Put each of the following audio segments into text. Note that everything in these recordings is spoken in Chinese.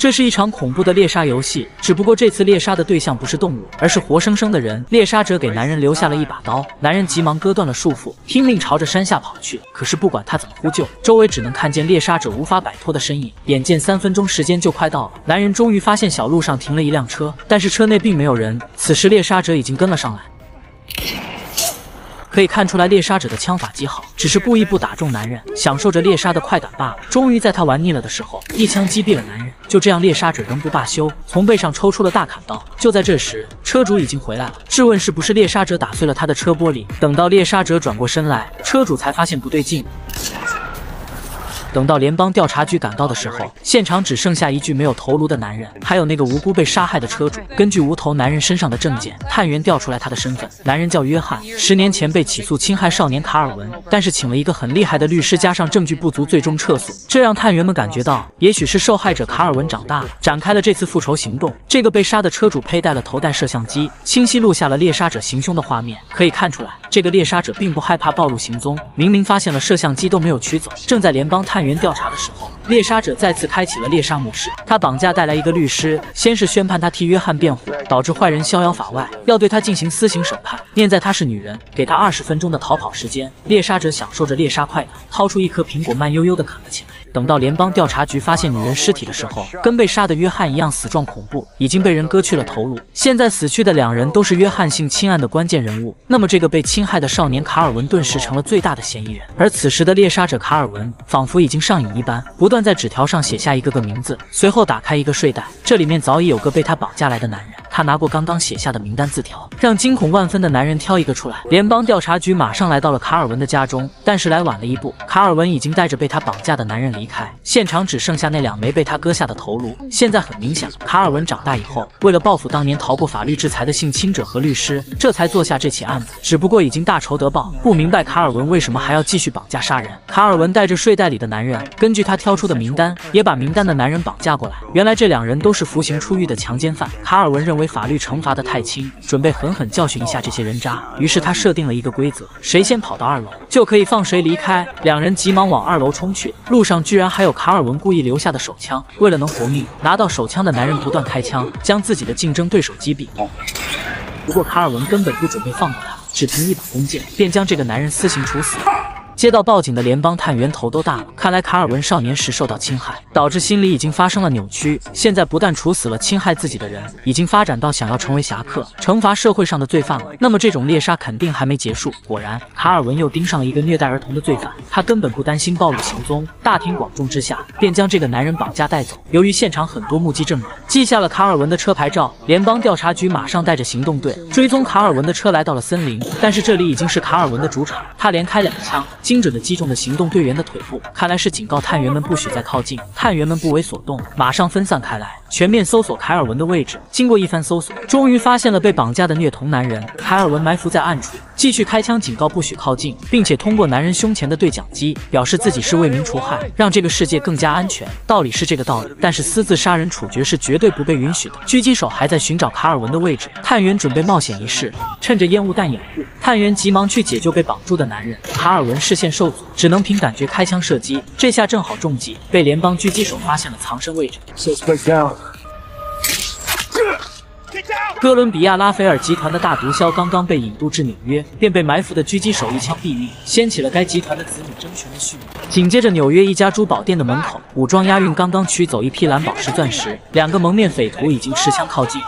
这是一场恐怖的猎杀游戏，只不过这次猎杀的对象不是动物，而是活生生的人。猎杀者给男人留下了一把刀，男人急忙割断了束缚，拼命朝着山下跑去。可是不管他怎么呼救，周围只能看见猎杀者无法摆脱的身影。眼见三分钟时间就快到了，男人终于发现小路上停了一辆车，但是车内并没有人。此时猎杀者已经跟了上来。可以看出来，猎杀者的枪法极好，只是故意不打中男人，享受着猎杀的快感罢了。终于在他玩腻了的时候，一枪击毙了男人。就这样，猎杀者仍不罢休，从背上抽出了大砍刀。就在这时，车主已经回来了，质问是不是猎杀者打碎了他的车玻璃。等到猎杀者转过身来，车主才发现不对劲。等到联邦调查局赶到的时候，现场只剩下一具没有头颅的男人，还有那个无辜被杀害的车主。根据无头男人身上的证件，探员调出来他的身份，男人叫约翰，十年前被起诉侵害少年卡尔文，但是请了一个很厉害的律师，加上证据不足，最终撤诉。这让探员们感觉到，也许是受害者卡尔文长大了，展开了这次复仇行动。这个被杀的车主佩戴了头戴摄像机，清晰录下了猎杀者行凶的画面。可以看出来，这个猎杀者并不害怕暴露行踪，明明发现了摄像机都没有取走。正在联邦探。员调查的时候，猎杀者再次开启了猎杀模式。他绑架带来一个律师，先是宣判他替约翰辩护，导致坏人逍遥法外，要对他进行私刑审判。念在她是女人，给她二十分钟的逃跑时间。猎杀者享受着猎杀快感，掏出一颗苹果，慢悠悠地啃了起来。等到联邦调查局发现女人尸体的时候，跟被杀的约翰一样死状恐怖，已经被人割去了头颅。现在死去的两人都是约翰性侵案的关键人物，那么这个被侵害的少年卡尔文顿时成了最大的嫌疑人。而此时的猎杀者卡尔文仿佛已经上瘾一般，不断在纸条上写下一个个名字，随后打开一个睡袋，这里面早已有个被他绑架来的男人。他拿过刚刚写下的名单字条，让惊恐万分的男人挑一个出来。联邦调查局马上来到了卡尔文的家中，但是来晚了一步，卡尔文已经带着被他绑架的男人离开，现场只剩下那两枚被他割下的头颅。现在很明显，卡尔文长大以后，为了报复当年逃过法律制裁的性侵者和律师，这才做下这起案子。只不过已经大仇得报，不明白卡尔文为什么还要继续绑架杀人。卡尔文带着睡袋里的男人，根据他挑出的名单，也把名单的男人绑架过来。原来这两人都是服刑出狱的强奸犯。卡尔文认为。为法律惩罚的太轻，准备狠狠教训一下这些人渣。于是他设定了一个规则：谁先跑到二楼，就可以放谁离开。两人急忙往二楼冲去，路上居然还有卡尔文故意留下的手枪。为了能活命，拿到手枪的男人不断开枪，将自己的竞争对手击毙。不过卡尔文根本不准备放过他，只凭一把弓箭便将这个男人私刑处死。接到报警的联邦探员头都大了，看来卡尔文少年时受到侵害，导致心理已经发生了扭曲。现在不但处死了侵害自己的人，已经发展到想要成为侠客，惩罚社会上的罪犯了。那么这种猎杀肯定还没结束。果然，卡尔文又盯上了一个虐待儿童的罪犯，他根本不担心暴露行踪，大庭广众之下便将这个男人绑架带走。由于现场很多目击证人记下了卡尔文的车牌照，联邦调查局马上带着行动队追踪卡尔文的车来到了森林，但是这里已经是卡尔文的主场，他连开两枪。精准的击中了行动队员的腿部，看来是警告探员们不许再靠近。探员们不为所动，马上分散开来，全面搜索凯尔文的位置。经过一番搜索，终于发现了被绑架的虐童男人。凯尔文埋伏在暗处，继续开枪警告不许靠近，并且通过男人胸前的对讲机表示自己是为民除害，让这个世界更加安全。道理是这个道理，但是私自杀人处决是绝对不被允许的。狙击手还在寻找卡尔文的位置，探员准备冒险一试，趁着烟雾弹掩护，探员急忙去解救被绑住的男人。卡尔文视线受阻，只能凭感觉开枪射击，这下正好中计，被联邦狙击手发现了藏身位置。哥伦比亚拉斐尔集团的大毒枭刚刚被引渡至纽约，便被埋伏的狙击手一枪毙命，掀起了该集团的子女争权的序幕。紧接着，纽约一家珠宝店的门口，武装押运刚刚取走一批蓝宝石钻石，两个蒙面匪徒已经持枪靠近。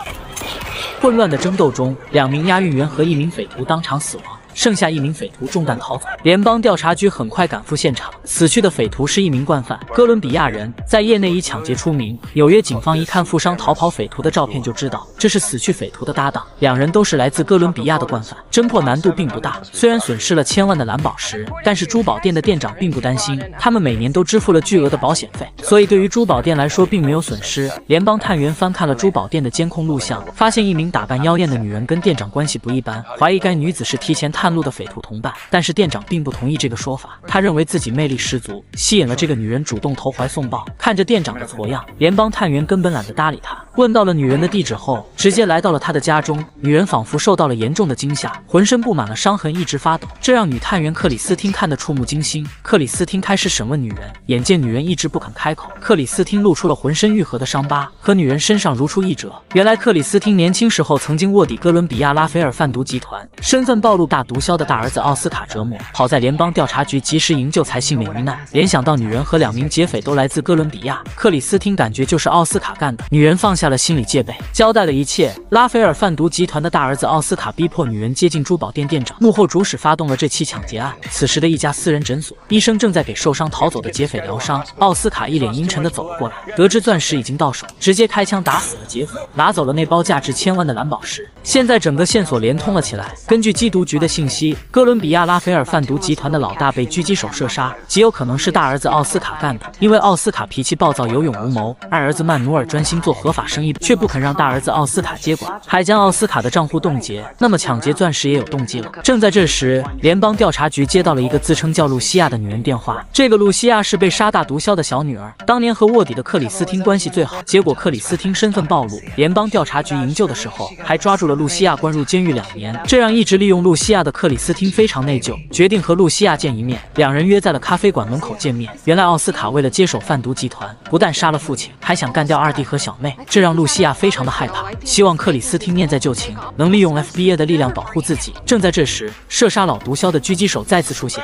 混乱的争斗中，两名押运员和一名匪徒当场死亡。剩下一名匪徒中弹逃走，联邦调查局很快赶赴现场。死去的匪徒是一名惯犯，哥伦比亚人，在业内以抢劫出名。纽约警方一看负伤逃跑匪徒的照片，就知道这是死去匪徒的搭档。两人都是来自哥伦比亚的惯犯，侦破难度并不大。虽然损失了千万的蓝宝石，但是珠宝店的店长并不担心，他们每年都支付了巨额的保险费，所以对于珠宝店来说并没有损失。联邦探员翻看了珠宝店的监控录像，发现一名打扮妖艳的女人跟店长关系不一般，怀疑该女子是提前探。探路的匪徒同伴，但是店长并不同意这个说法。他认为自己魅力十足，吸引了这个女人主动投怀送抱。看着店长的挫样，联邦探员根本懒得搭理他。问到了女人的地址后，直接来到了她的家中。女人仿佛受到了严重的惊吓，浑身布满了伤痕，一直发抖，这让女探员克里斯汀看得触目惊心。克里斯汀开始审问女人，眼见女人一直不肯开口，克里斯汀露出了浑身愈合的伤疤，和女人身上如出一辙。原来克里斯汀年轻时候曾经卧底哥伦比亚拉斐尔贩毒集团，身份暴露，大毒毒枭的大儿子奥斯卡折磨，好在联邦调查局及时营救，才幸免于难。联想到女人和两名劫匪都来自哥伦比亚，克里斯汀感觉就是奥斯卡干的。女人放下了心理戒备，交代了一切。拉斐尔贩毒集团的大儿子奥斯卡逼迫女人接近珠宝店店长，幕后主使发动了这起抢劫案。此时的一家私人诊所，医生正在给受伤逃走的劫匪疗伤。奥斯卡一脸阴沉的走了过来，得知钻石已经到手，直接开枪打死了劫匪，拿走了那包价值千万的蓝宝石。现在整个线索连通了起来。根据缉毒局的信信息，哥伦比亚拉斐尔贩毒集团的老大被狙击手射杀，极有可能是大儿子奥斯卡干的。因为奥斯卡脾气暴躁，有勇无谋，二儿子曼努尔专心做合法生意，却不肯让大儿子奥斯卡接管，还将奥斯卡的账户冻结。那么抢劫钻石也有动机了。正在这时，联邦调查局接到了一个自称叫露西亚的女人电话。这个露西亚是被杀大毒枭的小女儿，当年和卧底的克里斯汀关系最好。结果克里斯汀身份暴露，联邦调查局营救的时候，还抓住了露西亚，关入监狱两年。这让一直利用露西亚的克里斯汀非常内疚，决定和露西亚见一面。两人约在了咖啡馆门口见面。原来奥斯卡为了接手贩毒集团，不但杀了父亲，还想干掉二弟和小妹，这让露西亚非常的害怕。希望克里斯汀念在旧情，能利用 FBI 的力量保护自己。正在这时，射杀老毒枭的狙击手再次出现。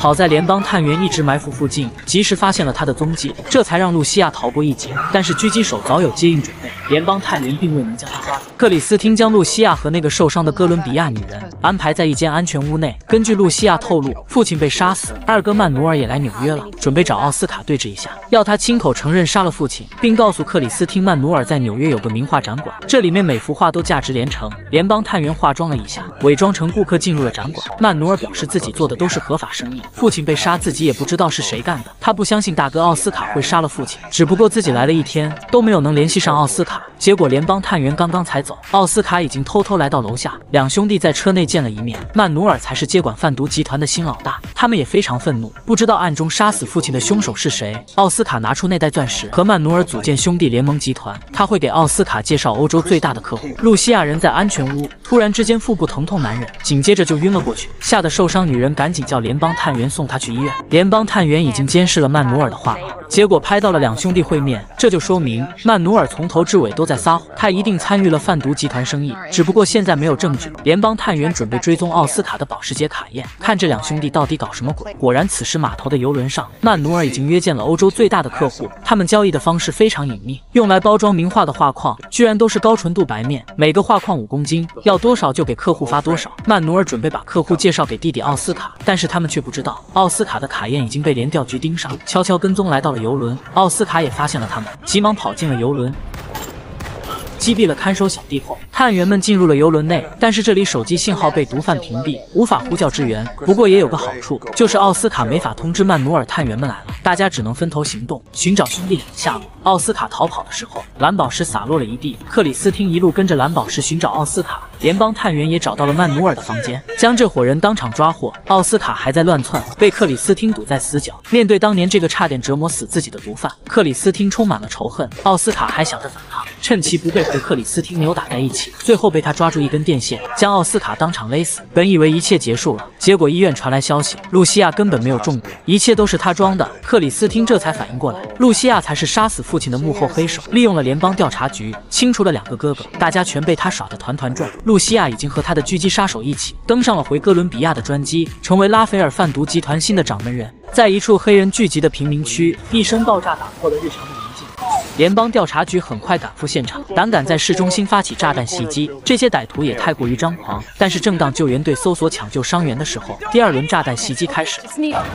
好在联邦探员一直埋伏附近，及时发现了他的踪迹，这才让露西亚逃过一劫。但是狙击手早有接应准备，联邦探员并未能将他抓住。克里斯汀将露西亚和那个受伤的哥伦比亚女人安排在一间安全屋内。根据露西亚透露，父亲被杀死，二哥曼努尔也来纽约了，准备找奥斯卡对峙一下，要他亲口承认杀了父亲，并告诉克里斯汀曼努尔在纽约有个名画展馆，这里面每幅画都价值连城。联邦探员化妆了一下，伪装成顾客进入了展馆。曼努尔表示自己做的都是合法生意。父亲被杀，自己也不知道是谁干的。他不相信大哥奥斯卡会杀了父亲，只不过自己来了一天都没有能联系上奥斯卡。结果联邦探员刚刚才走，奥斯卡已经偷偷来到楼下，两兄弟在车内见了一面。曼努尔才是接管贩毒集团的新老大，他们也非常愤怒，不知道暗中杀死父亲的凶手是谁。奥斯卡拿出那袋钻石，和曼努尔组建兄弟联盟集团，他会给奥斯卡介绍欧洲最大的客户。露西亚人在安全屋，突然之间腹部疼痛难忍，紧接着就晕了过去，吓得受伤女人赶紧叫联邦探员送他。去医院，联邦探员已经监视了曼努尔的话稿，结果拍到了两兄弟会面，这就说明曼努尔从头至尾都在撒谎，他一定参与了贩毒集团生意，只不过现在没有证据。联邦探员准备追踪奥斯卡的保时捷卡宴，看这两兄弟到底搞什么鬼。果然，此时码头的游轮上，曼努尔已经约见了欧洲最大的客户，他们交易的方式非常隐秘，用来包装名画的画框居然都是高纯度白面，每个画框五公斤，要多少就给客户发多少。曼努尔准备把客户介绍给弟弟奥斯卡，但是他们却不知道奥。斯卡的卡宴已经被联调局盯上，悄悄跟踪来到了游轮。奥斯卡也发现了他们，急忙跑进了游轮。击毙了看守小弟后，探员们进入了游轮内，但是这里手机信号被毒贩屏蔽，无法呼叫支援。不过也有个好处，就是奥斯卡没法通知曼努尔探员们来了，大家只能分头行动，寻找兄弟俩的下落。奥斯卡逃跑的时候，蓝宝石洒落了一地。克里斯汀一路跟着蓝宝石寻找奥斯卡，联邦探员也找到了曼努尔的房间，将这伙人当场抓获。奥斯卡还在乱窜，被克里斯汀堵在死角。面对当年这个差点折磨死自己的毒贩，克里斯汀充满了仇恨。奥斯卡还想着反抗，趁其不备和克里斯汀扭打在一起，最后被他抓住一根电线，将奥斯卡当场勒死。本以为一切结束了，结果医院传来消息，露西亚根本没有中毒，一切都是他装的。克里斯汀这才反应过来，露西亚才是杀死父亲的幕后黑手，利用了联邦调查局清除了两个哥哥，大家全被他耍得团团转。露西亚已经和他的狙击杀手一起登上了回哥伦比亚的专机，成为拉斐尔贩毒集团新的掌门人。在一处黑人聚集的贫民区，一声爆炸打破了日常的宁。联邦调查局很快赶赴现场，胆敢在市中心发起炸弹袭击，这些歹徒也太过于张狂。但是正当救援队搜索抢救伤员的时候，第二轮炸弹袭击开始了。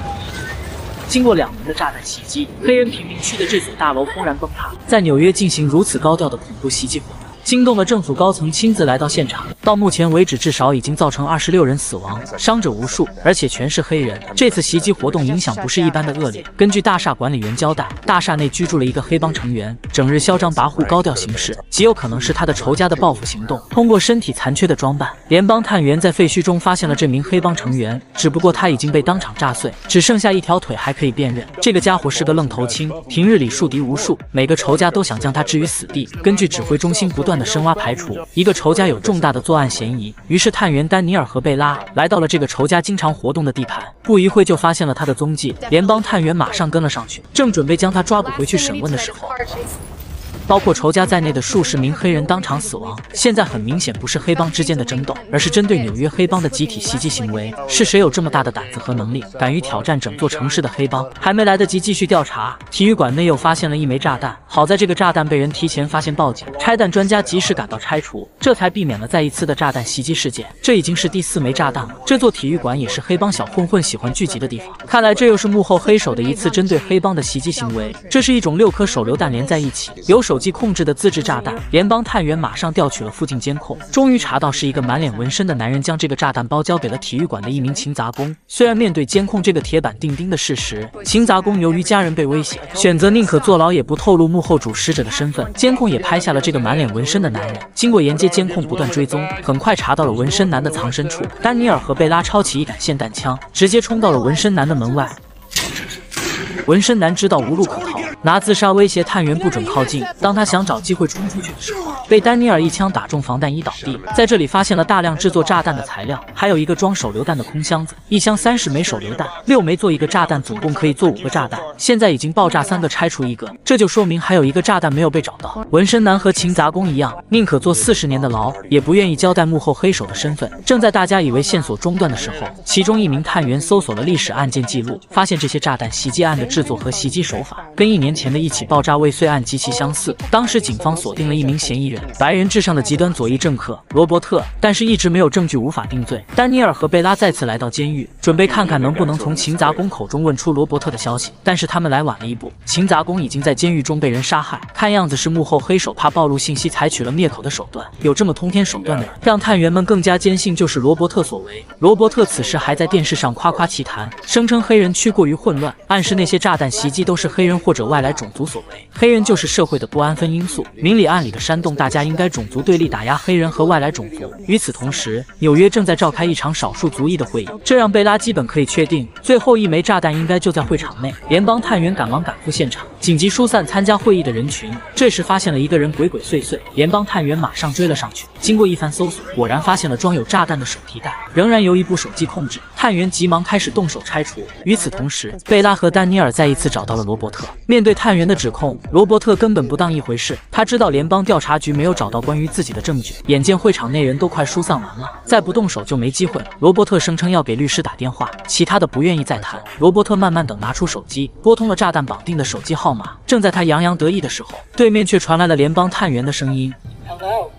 经过两轮的炸弹袭击，黑人贫民区的这所大楼轰然崩塌。在纽约进行如此高调的恐怖袭击活动，惊动了政府高层亲自来到现场。到目前为止，至少已经造成二十六人死亡，伤者无数，而且全是黑人。这次袭击活动影响不是一般的恶劣。根据大厦管理员交代，大厦内居住了一个黑帮成员，整日嚣张跋扈、高调行事，极有可能是他的仇家的报复行动。通过身体残缺的装扮，联邦探员在废墟中发现了这名黑帮成员，只不过他已经被当场炸碎，只剩下一条腿还可以辨认。这个家伙是个愣头青，平日里树敌无数，每个仇家都想将他置于死地。根据指挥中心不断的深挖排除，一个仇家有重大的作作案嫌疑，于是探员丹尼尔和贝拉来到了这个仇家经常活动的地盘，不一会就发现了他的踪迹。联邦探员马上跟了上去，正准备将他抓捕回去审问的时候。包括仇家在内的数十名黑人当场死亡。现在很明显不是黑帮之间的争斗，而是针对纽约黑帮的集体袭击行为。是谁有这么大的胆子和能力，敢于挑战整座城市的黑帮？还没来得及继续调查，体育馆内又发现了一枚炸弹。好在这个炸弹被人提前发现报警，拆弹专家及时赶到拆除，这才避免了再一次的炸弹袭击事件。这已经是第四枚炸弹了。这座体育馆也是黑帮小混混喜欢聚集的地方。看来这又是幕后黑手的一次针对黑帮的袭击行为。这是一种六颗手榴弹连在一起，有手。手机控制的自制炸弹，联邦探员马上调取了附近监控，终于查到是一个满脸纹身的男人将这个炸弹包交给了体育馆的一名勤杂工。虽然面对监控这个铁板钉钉的事实，勤杂工由于家人被威胁，选择宁可坐牢也不透露幕后主使者的身份。监控也拍下了这个满脸纹身的男人。经过沿街监控不断追踪，很快查到了纹身男的藏身处。丹尼尔和贝拉抄起一杆霰弹枪，直接冲到了纹身男的门外。纹身男知道无路可逃。拿自杀威胁探员不准靠近。当他想找机会冲出去的时候，被丹尼尔一枪打中，防弹衣倒地。在这里发现了大量制作炸弹的材料，还有一个装手榴弹的空箱子，一箱三十枚手榴弹，六枚做一个炸弹，总共可以做五个炸弹。现在已经爆炸三个，拆除一个，这就说明还有一个炸弹没有被找到。纹身男和勤杂工一样，宁可坐四十年的牢，也不愿意交代幕后黑手的身份。正在大家以为线索中断的时候，其中一名探员搜索了历史案件记录，发现这些炸弹袭击案的制作和袭击手法跟一年前的一起爆炸。未遂案极其相似，当时警方锁定了一名嫌疑人，白人至上的极端左翼政客罗伯特，但是一直没有证据，无法定罪。丹尼尔和贝拉再次来到监狱，准备看看能不能从勤杂工口中问出罗伯特的消息，但是他们来晚了一步，勤杂工已经在监狱中被人杀害，看样子是幕后黑手怕暴露信息，采取了灭口的手段。有这么通天手段的人，让探员们更加坚信就是罗伯特所为。罗伯特此时还在电视上夸夸其谈，声称黑人区过于混乱，暗示那些炸弹袭击都是黑人或者外来种族所为。黑人就是社会的不安分因素，明里暗里的煽动大家应该种族对立，打压黑人和外来种族。与此同时，纽约正在召开一场少数族裔的会议，这让贝拉基本可以确定，最后一枚炸弹应该就在会场内。联邦探员赶忙赶赴现场，紧急疏散参加会议的人群。这时发现了一个人鬼鬼祟祟，联邦探员马上追了上去。经过一番搜索，果然发现了装有炸弹的手提袋，仍然由一部手机控制。探员急忙开始动手拆除。与此同时，贝拉和丹尼尔再一次找到了罗伯特。面对探员的指控，罗伯特根本不当一回事。他知道联邦调查局没有找到关于自己的证据，眼见会场内人都快疏散完了，再不动手就没机会了。罗伯特声称要给律师打电话，其他的不愿意再谈。罗伯特慢慢等，拿出手机，拨通了炸弹绑定的手机号码。正在他洋洋得意的时候，对面却传来了联邦探员的声音。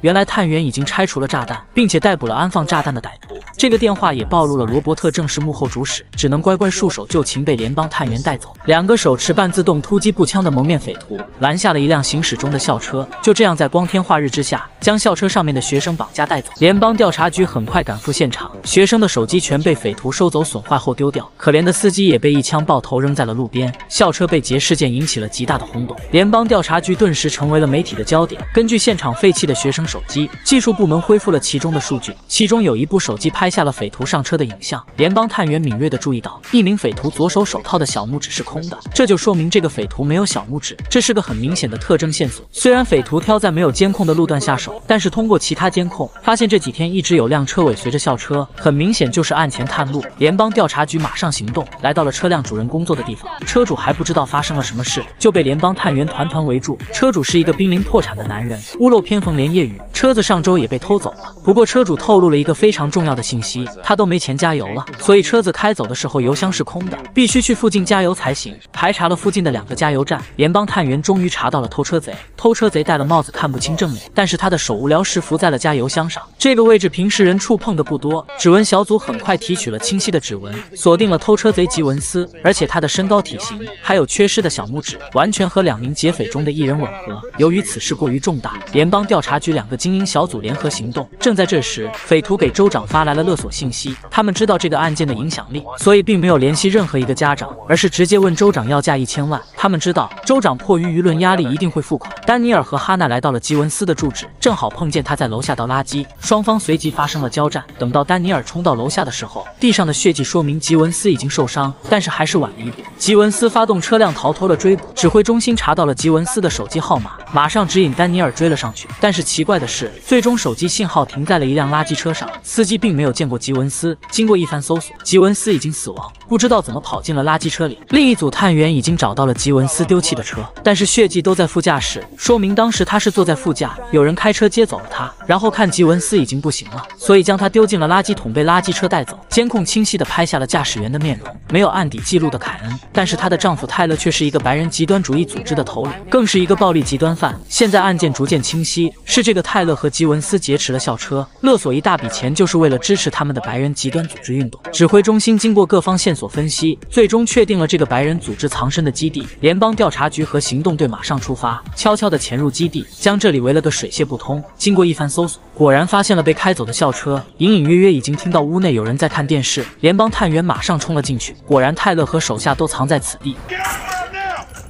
原来探员已经拆除了炸弹，并且逮捕了安放炸弹的歹徒。这个电话也暴露了罗伯特正是幕后主使，只能乖乖束手就擒，被联邦探员带走。两个手持半自动突击步枪的蒙面匪徒拦下了一辆行驶中的校车，就这样在光天化日之下将校车上面的学生绑架带走。联邦调查局很快赶赴现场，学生的手机全被匪徒收走损坏后丢掉，可怜的司机也被一枪爆头扔在了路边。校车被劫事件引起了极大的轰动，联邦调查局顿时成为了媒体的焦点。根据现场废弃的学生手机，技术部门恢复了其中的数据，其中有一部手机拍。下了匪徒上车的影像，联邦探员敏锐地注意到，一名匪徒左手手套的小拇指是空的，这就说明这个匪徒没有小拇指，这是个很明显的特征线索。虽然匪徒挑在没有监控的路段下手，但是通过其他监控发现这几天一直有辆车尾随着校车，很明显就是案前探路。联邦调查局马上行动，来到了车辆主人工作的地方，车主还不知道发生了什么事，就被联邦探员团团围住。车主是一个濒临破产的男人，屋漏偏逢连夜雨，车子上周也被偷走了。不过车主透露了一个非常重要的信。息，他都没钱加油了，所以车子开走的时候油箱是空的，必须去附近加油才行。排查了附近的两个加油站，联邦探员终于查到了偷车贼。偷车贼戴了帽子，看不清正脸，但是他的手无聊时扶在了加油箱上，这个位置平时人触碰的不多。指纹小组很快提取了清晰的指纹，锁定了偷车贼吉文斯，而且他的身高、体型还有缺失的小拇指，完全和两名劫匪中的一人吻合。由于此事过于重大，联邦调调查局两个精英小组联合行动。正在这时，匪徒给州长发来了勒索信息，他们知道这个案件的影响力，所以并没有联系任何一个家长，而是直接问州长要价一千万。他们知道州长迫于舆论压力一定会付款。丹尼尔和哈娜来到了吉文斯的住址，正好碰见他在楼下倒垃圾，双方随即发生了交战。等到丹尼尔冲到楼下的时候，地上的血迹说明吉文斯已经受伤，但是还是晚了一步。吉文斯发动车辆逃脱了追捕，指挥中心查到了吉文斯的手机号码，马上指引丹尼尔追了上去。但是奇怪的是，最终手机信号停在了一辆垃圾车上，司机并没有见过吉文斯。经过一番搜索，吉文斯已经死亡，不知道怎么跑进了垃圾车里。另一组探员已经找到了吉文斯丢弃的车，但是血迹都在副驾驶，说明当时他是坐在副驾，有人开车接走了他。然后看吉文斯已经不行了，所以将他丢进了垃圾桶，被垃圾车带走。监控清晰的拍下了驾驶员的面容，没有案底记录的凯恩，但是她的丈夫泰勒却是一个白人极端主义组织的头领，更是一个暴力极端犯。现在案件逐渐清晰，是这个泰勒和吉文斯劫持了校车，勒索一大笔钱，就是为了支持他们的白人极端组织运动。指挥中心经过各方线索分析，最终确定了这个白人组织藏身的基地。联邦调查局和行动队马上出发，悄悄地潜入基地，将这里围了个水泄不通。经过一番搜索，果然发现了被开走的校车，隐隐约约已经听到屋内有人在看电视。联邦探员马上冲了进去，果然泰勒和手下都藏在此地。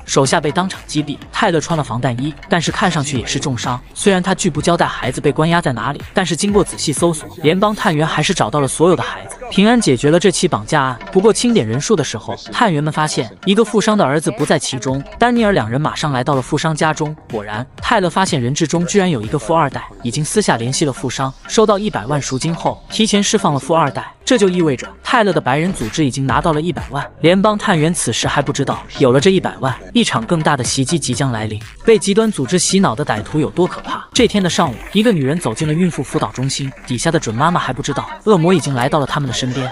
手下被当场击毙，泰勒穿了防弹衣，但是看上去也是重伤。虽然他拒不交代孩子被关押在哪里，但是经过仔细搜索，联邦探员还是找到了所有的孩子，平安解决了这起绑架案。不过清点人数的时候，探员们发现一个富商的儿子不在其中。丹尼尔两人马上来到了富商家中，果然泰勒发现人质中居然有一个富二代，已经私下联系了富商，收到一百万赎金后，提前释放了富二代。这就意味着泰勒的白人组织已经拿到了一百万。联邦探员此时还不知道，有了这一百万，一场更大的袭击即将来临。被极端组织洗脑的歹徒有多可怕？这天的上午，一个女人走进了孕妇辅导中心，底下的准妈妈还不知道，恶魔已经来到了他们的身边。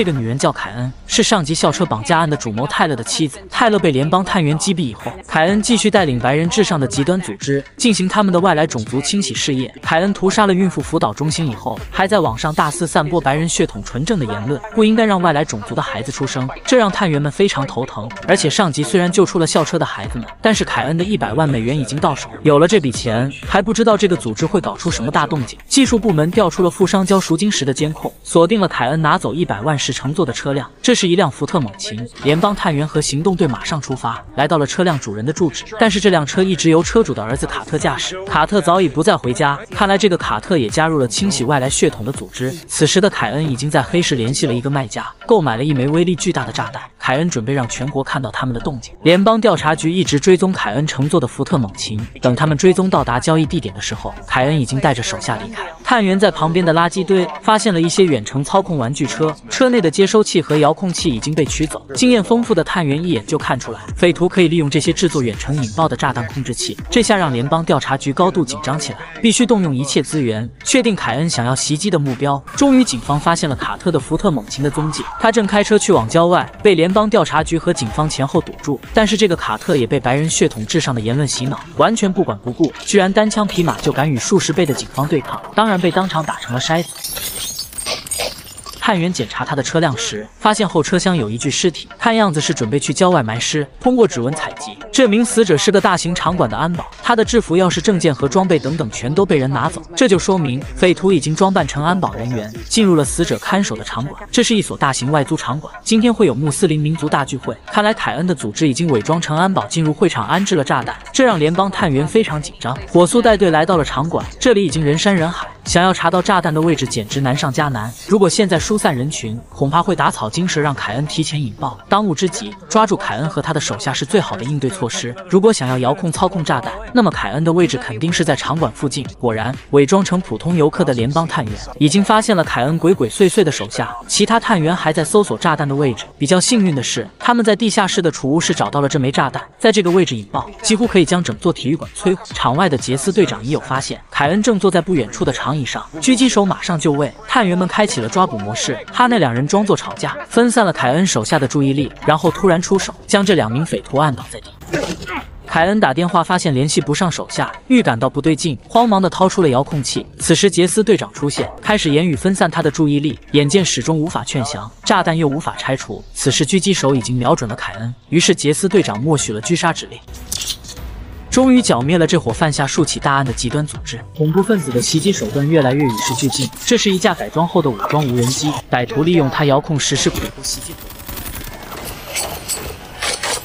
这个女人叫凯恩，是上级校车绑架案的主谋泰勒的妻子。泰勒被联邦探员击毙以后，凯恩继续带领白人至上的极端组织进行他们的外来种族清洗事业。凯恩屠杀了孕妇辅导中心以后，还在网上大肆散播白人血统纯正的言论，不应该让外来种族的孩子出生，这让探员们非常头疼。而且上级虽然救出了校车的孩子们，但是凯恩的一百万美元已经到手，有了这笔钱，还不知道这个组织会搞出什么大动静。技术部门调出了富商交赎金时的监控，锁定了凯恩拿走一百万。时乘坐的车辆，这是一辆福特猛禽。联邦探员和行动队马上出发，来到了车辆主人的住址。但是这辆车一直由车主的儿子卡特驾驶，卡特早已不再回家。看来这个卡特也加入了清洗外来血统的组织。此时的凯恩已经在黑市联系了一个卖家，购买了一枚威力巨大的炸弹。凯恩准备让全国看到他们的动静。联邦调查局一直追踪凯恩乘坐的福特猛禽，等他们追踪到达交易地点的时候，凯恩已经带着手下离开。探员在旁边的垃圾堆发现了一些远程操控玩具车，车内的接收器和遥控器已经被取走。经验丰富的探员一眼就看出来，匪徒可以利用这些制作远程引爆的炸弹控制器。这下让联邦调查局高度紧张起来，必须动用一切资源，确定凯恩想要袭击的目标。终于，警方发现了卡特的福特猛禽的踪迹，他正开车去往郊外，被联邦调查局和警方前后堵住。但是这个卡特也被白人血统至上的言论洗脑，完全不管不顾，居然单枪匹马就敢与数十倍的警方对抗，当然被当场打成了筛子。探员检查他的车辆时，发现后车厢有一具尸体，看样子是准备去郊外埋尸。通过指纹采集，这名死者是个大型场馆的安保，他的制服、钥匙、证件和装备等等全都被人拿走，这就说明匪徒已经装扮成安保人员，进入了死者看守的场馆。这是一所大型外租场馆，今天会有穆斯林民族大聚会。看来凯恩的组织已经伪装成安保进入会场，安置了炸弹，这让联邦探员非常紧张，火速带队来到了场馆。这里已经人山人海，想要查到炸弹的位置简直难上加难。如果现在疏散人群，恐怕会打草惊蛇，让凯恩提前引爆。当务之急，抓住凯恩和他的手下是最好的应对措施。如果想要遥控操控炸弹，那么凯恩的位置肯定是在场馆附近。果然，伪装成普通游客的联邦探员已经发现了凯恩鬼鬼祟祟的手下，其他探员还在搜索炸弹的位置。比较幸运的是，他们在地下室的储物室找到了这枚炸弹，在这个位置引爆，几乎可以将整座体育馆摧毁。场外的杰斯队长已有发现，凯恩正坐在不远处的长。椅上，狙击手马上就位，探员们开启了抓捕模式。哈内两人装作吵架，分散了凯恩手下的注意力，然后突然出手，将这两名匪徒按倒在地。凯恩打电话发现联系不上手下，预感到不对劲，慌忙的掏出了遥控器。此时杰斯队长出现，开始言语分散他的注意力。眼见始终无法劝降，炸弹又无法拆除，此时狙击手已经瞄准了凯恩，于是杰斯队长默许了狙杀指令。终于剿灭了这伙犯下数起大案的极端组织。恐怖分子的袭击手段越来越与时俱进。这是一架改装后的武装无人机，歹徒利用它遥控实施恐怖袭击。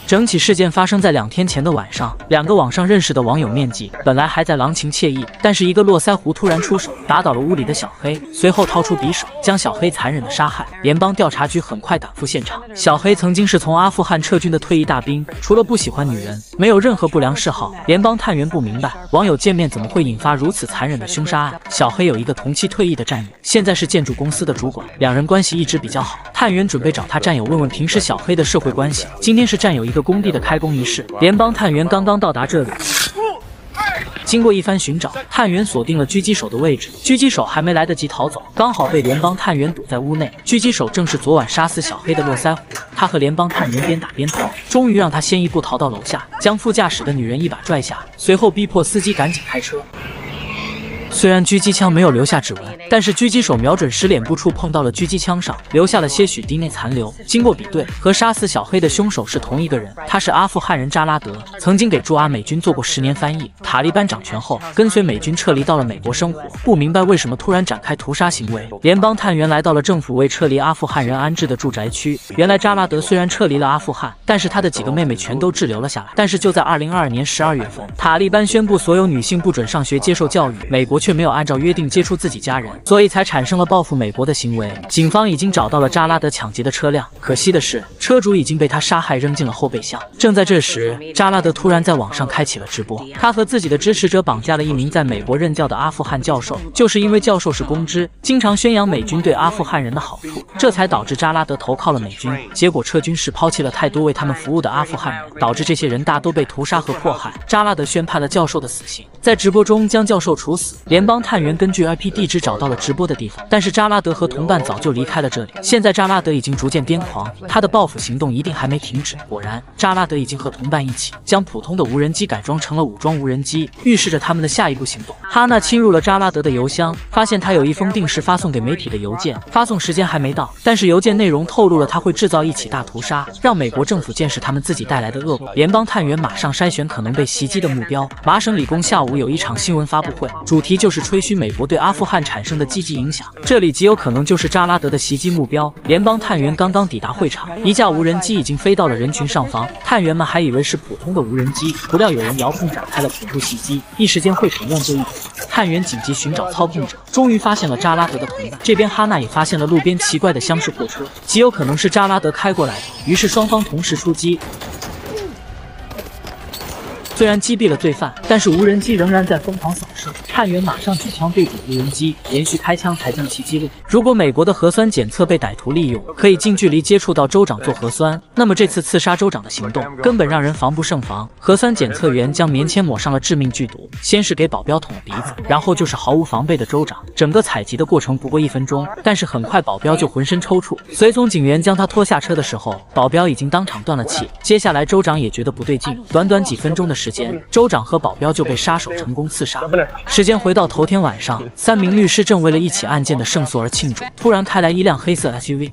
整起事件发生在两天前的晚上，两个网上认识的网友面基，本来还在郎情妾意，但是一个络腮胡突然出手，打倒了屋里的小黑，随后掏出匕首将小黑残忍的杀害。联邦调查局很快赶赴现场。小黑曾经是从阿富汗撤军的退役大兵，除了不喜欢女人，没有任何不良嗜好。联邦探员不明白网友见面怎么会引发如此残忍的凶杀案。小黑有一个同期退役的战友，现在是建筑公司的主管，两人关系一直比较好。探员准备找他战友问问平时小黑的社会关系。今天是战友一。个工地的开工仪式，联邦探员刚刚到达这里，经过一番寻找，探员锁定了狙击手的位置。狙击手还没来得及逃走，刚好被联邦探员堵在屋内。狙击手正是昨晚杀死小黑的络腮胡，他和联邦探员边打边逃，终于让他先一步逃到楼下，将副驾驶的女人一把拽下，随后逼迫司机赶紧开车。虽然狙击枪没有留下指纹，但是狙击手瞄准时脸部触碰到了狙击枪上，留下了些许 DNA 残留。经过比对，和杀死小黑的凶手是同一个人，他是阿富汗人扎拉德，曾经给驻阿美军做过十年翻译。塔利班掌权后，跟随美军撤离到了美国生活，不明白为什么突然展开屠杀行为。联邦探员来到了政府为撤离阿富汗人安置的住宅区。原来扎拉德虽然撤离了阿富汗，但是他的几个妹妹全都滞留了下来。但是就在二零二二年十二月份，塔利班宣布所有女性不准上学接受教育，美国。却没有按照约定接触自己家人，所以才产生了报复美国的行为。警方已经找到了扎拉德抢劫的车辆，可惜的是，车主已经被他杀害，扔进了后备箱。正在这时，扎拉德突然在网上开启了直播，他和自己的支持者绑架了一名在美国任教的阿富汗教授。就是因为教授是公知，经常宣扬美军对阿富汗人的好处，这才导致扎拉德投靠了美军。结果撤军时抛弃了太多为他们服务的阿富汗人，导致这些人大都被屠杀和迫害。扎拉德宣判了教授的死刑，在直播中将教授处死。联邦探员根据 IP 地址找到了直播的地方，但是扎拉德和同伴早就离开了这里。现在扎拉德已经逐渐癫狂，他的报复行动一定还没停止。果然，扎拉德已经和同伴一起将普通的无人机改装成了武装无人机，预示着他们的下一步行动。哈娜侵入了扎拉德的邮箱，发现他有一封定时发送给媒体的邮件，发送时间还没到，但是邮件内容透露了他会制造一起大屠杀，让美国政府见识他们自己带来的恶果。联邦探员马上筛选可能被袭击的目标。麻省理工下午有一场新闻发布会，主题就。是吹嘘美国对阿富汗产生的积极影响，这里极有可能就是扎拉德的袭击目标。联邦探员刚刚抵达会场，一架无人机已经飞到了人群上方，探员们还以为是普通的无人机，不料有人遥控展开了恐怖袭击，一时间会场乱作一团。探员紧急寻找操控者，终于发现了扎拉德的同伴。这边哈娜也发现了路边奇怪的厢式货车，极有可能是扎拉德开过来的，于是双方同时出击。虽然击毙了罪犯，但是无人机仍然在疯狂扫射。探员马上举枪对准无人机，连续开枪才将其击落。如果美国的核酸检测被歹徒利用，可以近距离接触到州长做核酸，那么这次刺杀州长的行动根本让人防不胜防。核酸检测员将棉签抹上了致命剧毒，先是给保镖捅了鼻子，然后就是毫无防备的州长。整个采集的过程不过一分钟，但是很快保镖就浑身抽搐。随从警员将他拖下车的时候，保镖已经当场断了气。接下来州长也觉得不对劲，短短几分钟的时间，州长和保镖就被杀手成功刺杀。时间回到头天晚上，三名律师正为了一起案件的胜诉而庆祝，突然开来一辆黑色 SUV。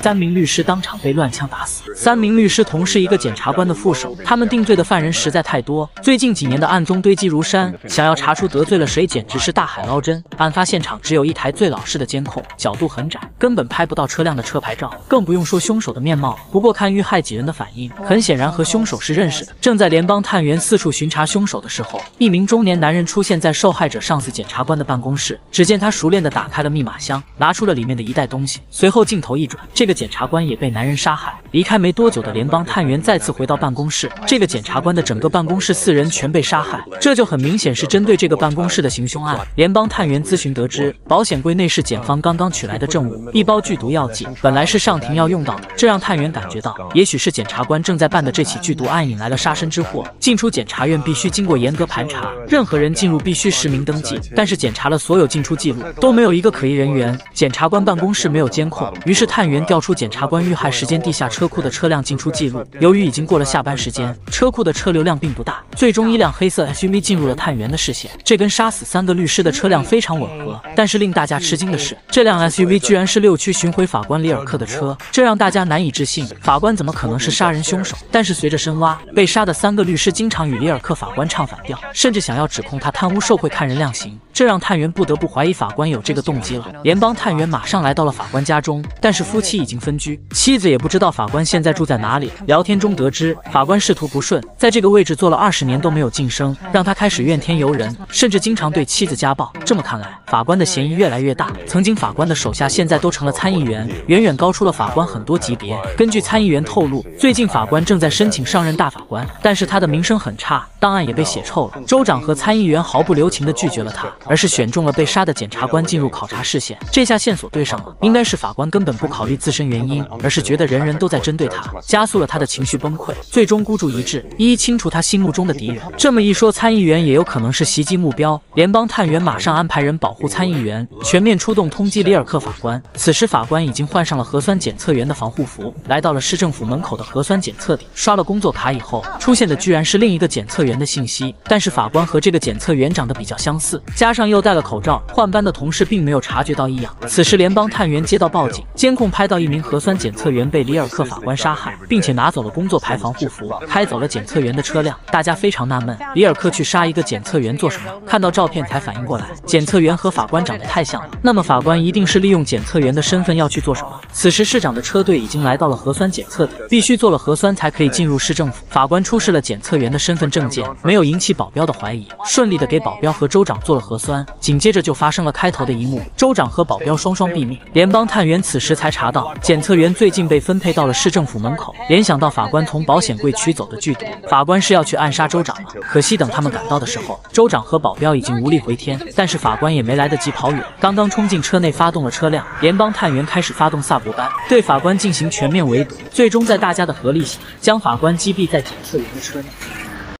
三名律师当场被乱枪打死。三名律师同是一个检察官的副手，他们定罪的犯人实在太多，最近几年的案宗堆积如山，想要查出得罪了谁，简直是大海捞针。案发现场只有一台最老式的监控，角度很窄，根本拍不到车辆的车牌照，更不用说凶手的面貌。不过看遇害几人的反应，很显然和凶手是认识的。正在联邦探员四处巡查凶手的时候，一名中年男人出现在受害者上司检察官的办公室。只见他熟练地打开了密码箱，拿出了里面的一袋东西。随后镜头一转，这。个检察官也被男人杀害。离开没多久的联邦探员再次回到办公室，这个检察官的整个办公室四人全被杀害，这就很明显是针对这个办公室的行凶案。联邦探员咨询得知，保险柜内是检方刚刚取来的证物，一包剧毒药剂，本来是上庭要用到的，这让探员感觉到，也许是检察官正在办的这起剧毒案引来了杀身之祸。进出检察院必须经过严格盘查，任何人进入必须实名登记，但是检查了所有进出记录，都没有一个可疑人员。检察官办公室没有监控，于是探员调出检察官遇害时间地下车库的车辆进出记录。由于已经过了下班时间，车库的车流量并不大，最终一辆黑色 SUV 进入了探员的视线，这跟杀死三个律师的车辆非常吻合。但是令大家吃惊的是，这辆 SUV 居然是六区巡回法官里尔克的车，这让大家难以置信，法官怎么可能是杀人凶手？但是随着深挖，被杀的三个律师经常与里尔克法官唱反调，甚至想要指控他贪污受贿、看人量刑，这让探员不得不怀疑法官有这个动机了。联邦探员马上来到了法官家中，但是夫妻已经分居，妻子也不知道法官现在住在哪里。聊天中得知，法官仕途不顺，在这个位置做了二十年都没有晋升，让他开始怨天尤人，甚至经常对妻子家暴。这么看来，法官的嫌疑越来越大。曾经法官的手下现在都成了参议员，远远高出了法官很多级别。根据参议员透露，最近法官正在申请上任大法官，但是他的名声很差，档案也被写臭了。州长和参议员毫不留情地拒绝了他，而是选中了被杀的检察官进入考察视线。这下线索对上了，应该是法官根本不考虑自身原因，而是觉得人人都在针对他，加速了他的情绪崩溃，最终孤注一掷，一一清除他心目中的敌人。这么一说，参议员也有可能是袭击目标。联邦探员马上安排人保护参议员，全面出动通缉里尔克法官。此时，法官已经换上了核酸检测员的防护服，来到了市政府门口的核酸检测点，刷了工作卡以后，出现的居然是另一个检测员的信息。但是法官和这个检测员长得比较相似，加上上又戴了口罩，换班的同事并没有察觉到异样。此时，联邦探员接到报警，监控拍到一名核酸检测员被里尔克法官杀害，并且拿走了工作牌、防护服，开走了检测员的车辆。大家非常纳闷，里尔克去杀一个检测员做什么？看到照片才反应过来，检测员和法官长得太像了。那么法官一定是利用检测员的身份要去做什么？此时市长的车队已经来到了核酸检测点，必须做了核酸才可以进入市政府。法官出示了检测员的身份证件，没有引起保镖的怀疑，顺利的给保镖和州长做了核酸酸。紧接着就发生了开头的一幕，州长和保镖双双毙命。联邦探员此时才查到，检测员最近被分配到了市政府门口。联想到法官从保险柜取走的剧毒，法官是要去暗杀州长了。可惜等他们赶到的时候，州长和保镖已经无力回天，但是法官也没来得及跑远，刚刚冲进车内发动了车辆。联邦探员开始发动萨博班，对法官进行全面围堵，最终在大家的合力下，将法官击毙在检测员的车内。